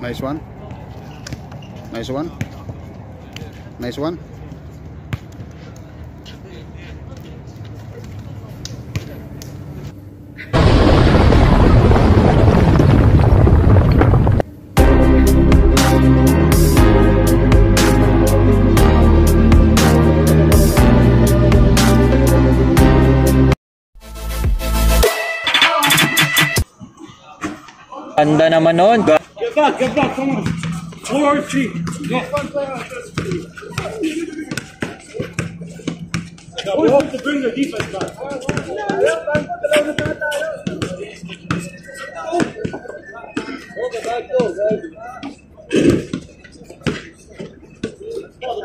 Nice one. Nice one. Nice one. Ganda naman nun. Get back, get back, come on. Hold our feet. Go. Oh, the defense, guys. Oh, the back door, guys. Oh,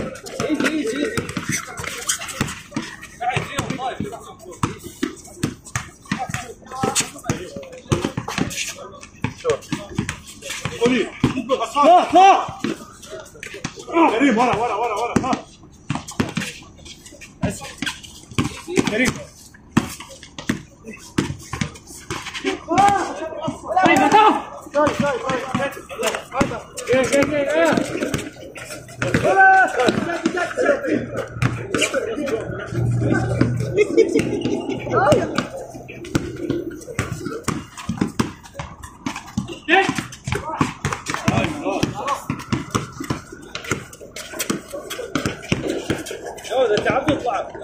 back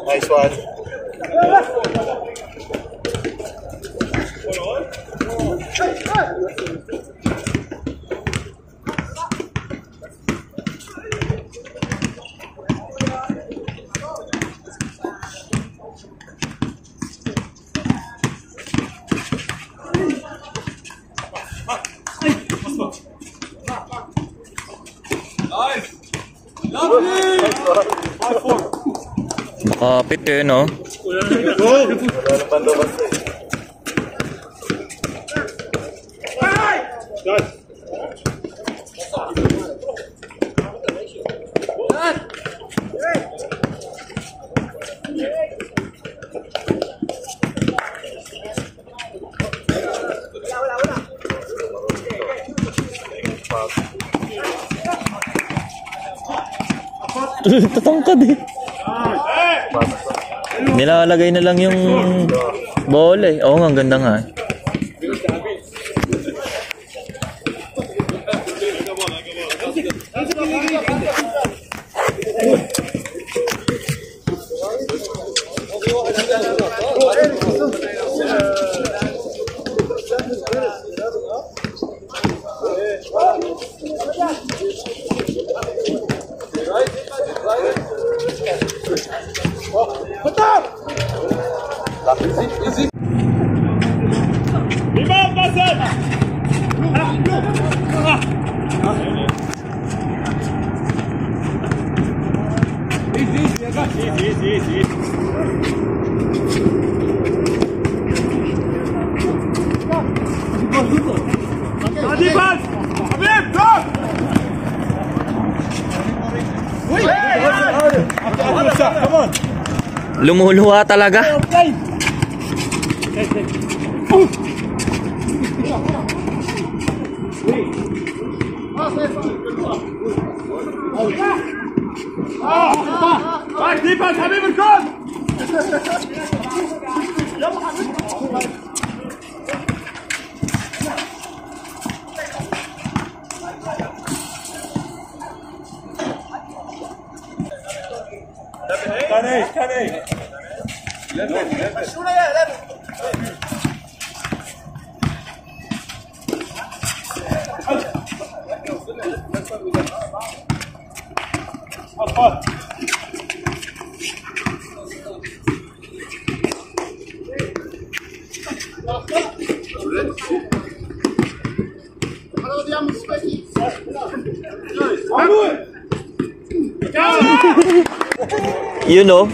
Nice one. Makapit eh, no? Tatangkad eh. Nilalagay na lang yung bola eh. Oo nga, ang ganda nga. eh. Lumuluwa talaga. Back defense, Habib, and go! Kane, Hot, You know?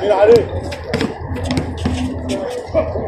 مين عليه؟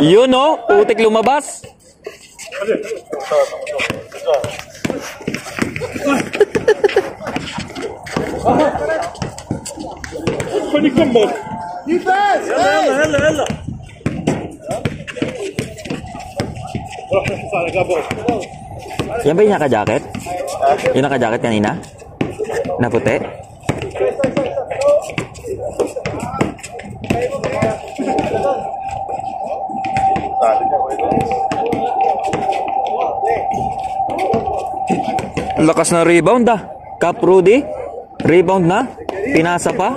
Yun oh, putik lumabas. Får ni komma upp? Defense! Yalla, yalla, yalla! Yan ba yung naka-jacket? Yung naka-jacket kanina? Na puti? Tali niya, wait. Lakas ng rebound ah. Cap Rudy. Rebound na. Pinasa pa.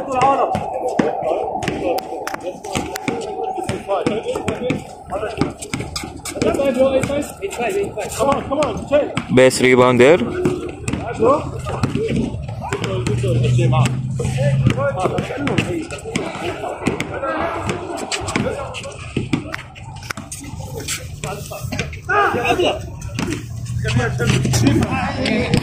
Best rebounder. Amen.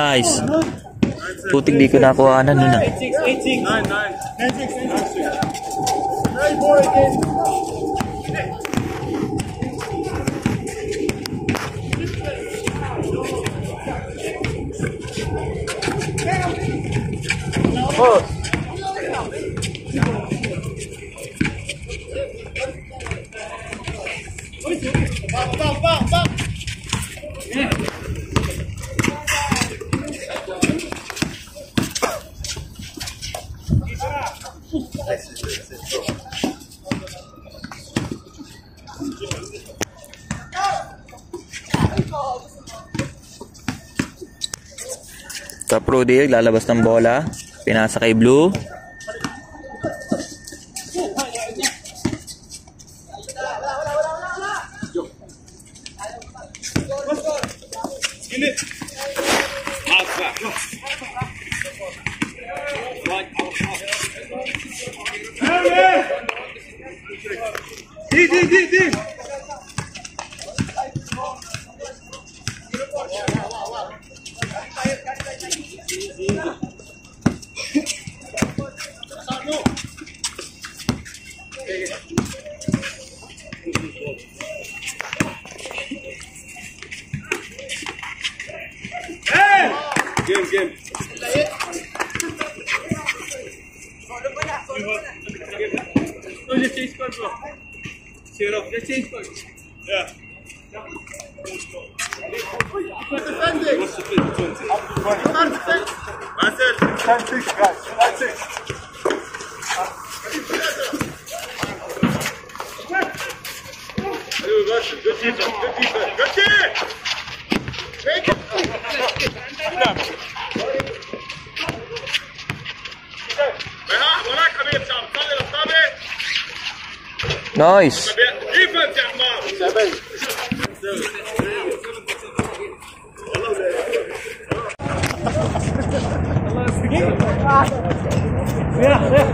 Nice. Putik di ko nakuha na nun ah. Cap Rudy, lalabas ng bola. Pinasa kay Blue. D, D, D, D. Game, game. Oh, just change squad, bro. Zero. Just change squad. Yeah. What's the fit? 20. That's it. That's it, guys. That's it. Good defense. Good defense. Good defense. Take it. وراك وراك حبيب شام Mira, mira.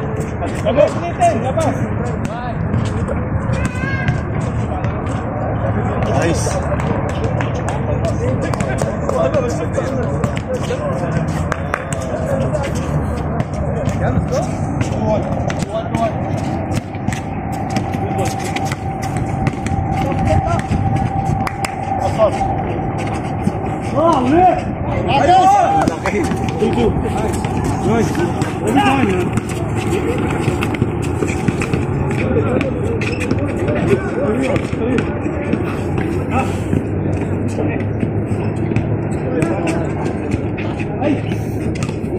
Vamos, Nice.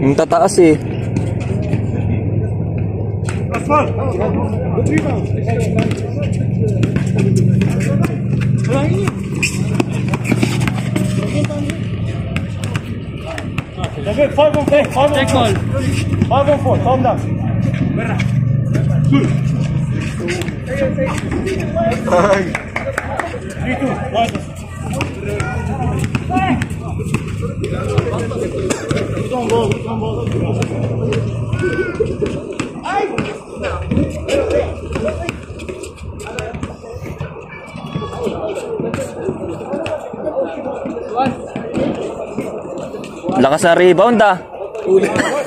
Yung tataas eh. David, five on four, five on four. Five on four, calm down. Three, two, one. Lakas na rebound ah.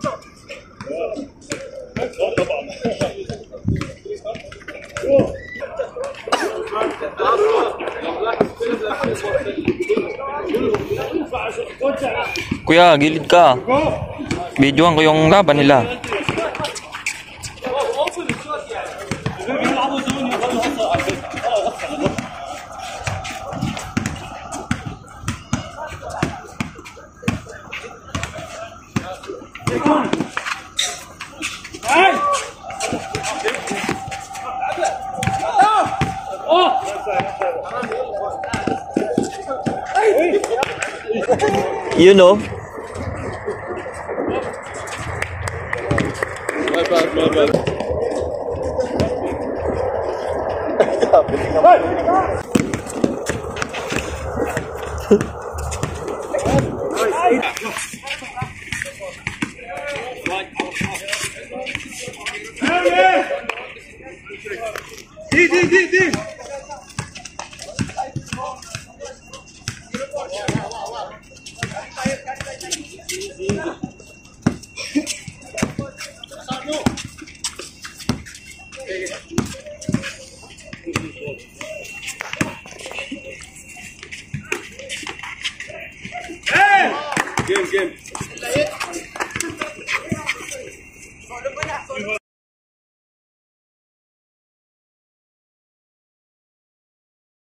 Kuya, gilid ka. Videoan ko yung laban nila. You know? Di di di di.